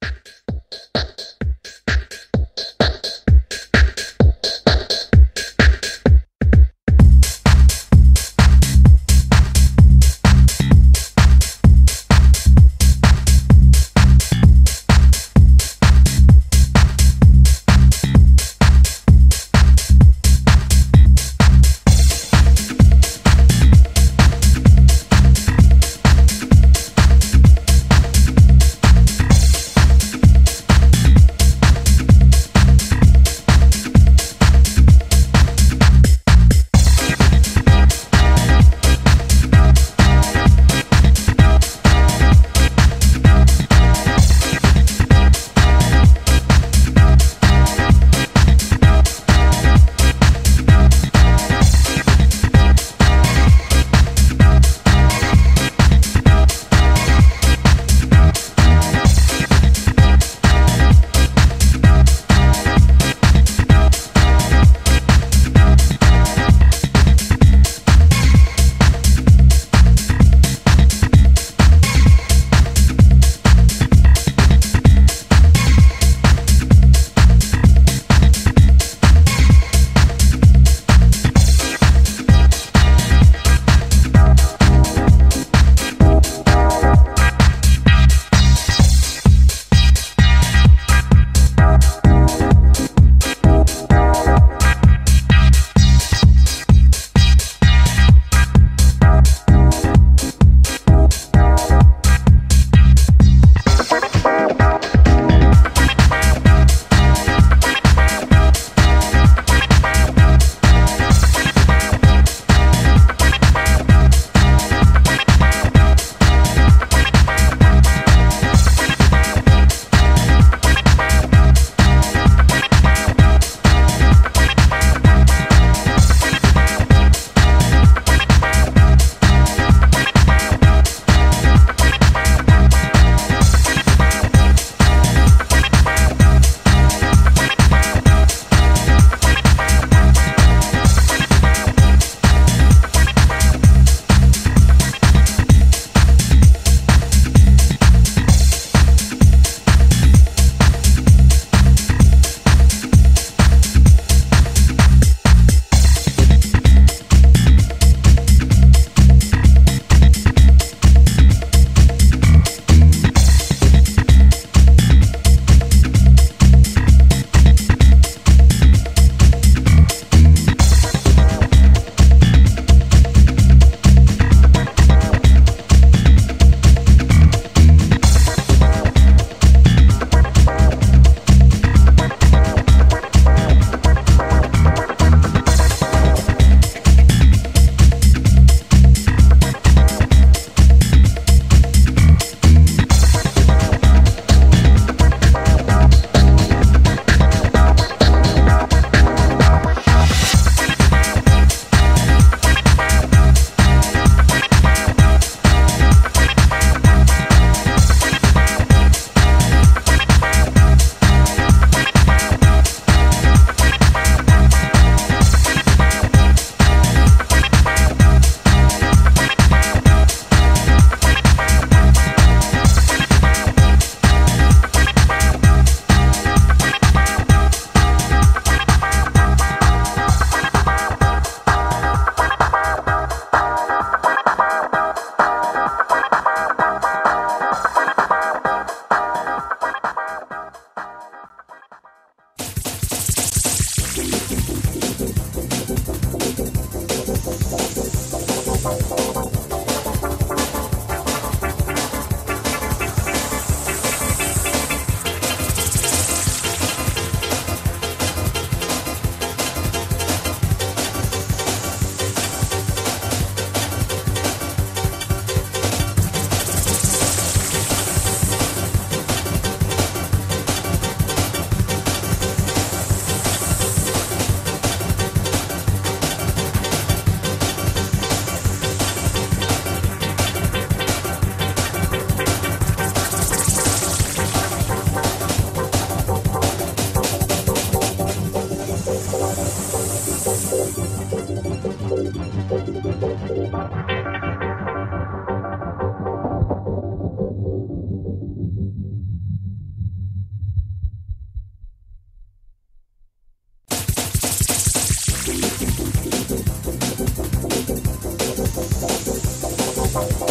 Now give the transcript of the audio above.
Bye. Bye.